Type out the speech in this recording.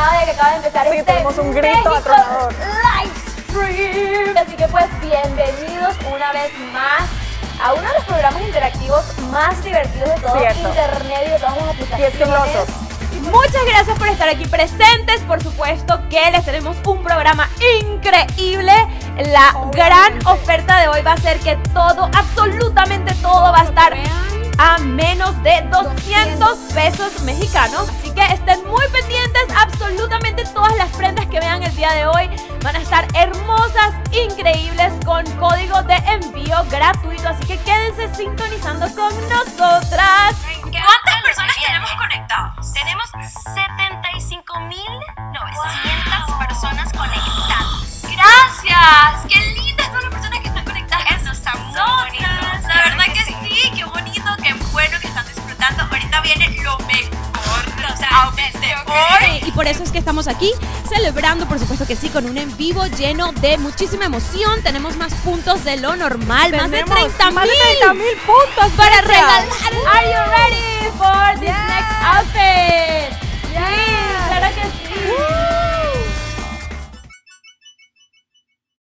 súper emocionado de que acaba de empezar Sí, este tenemos un grito atronador. Livestream. Así que pues bienvenidos una vez más a uno de los programas interactivos más divertidos de todo Cierto. internet y de todas las Y aplicaciones. estilosos. Muchas gracias por estar aquí presentes. Por supuesto que les tenemos un programa increíble. La gran oferta de hoy va a ser que todo, absolutamente todo va a estar a menos de 200 pesos mexicanos. Así que estén muy pendientes. Día de hoy van a estar hermosas, increíbles, con código de envío gratuito. Así que quédense sintonizando con nosotras. ¿Cuántas personas tenemos conectados? Tenemos 75.900 personas Y por eso es que estamos aquí celebrando, por supuesto que sí, con un en vivo lleno de muchísima emoción. Tenemos más puntos de lo normal, más de Tenemos 30 más de mil 30 mil puntos para regalar.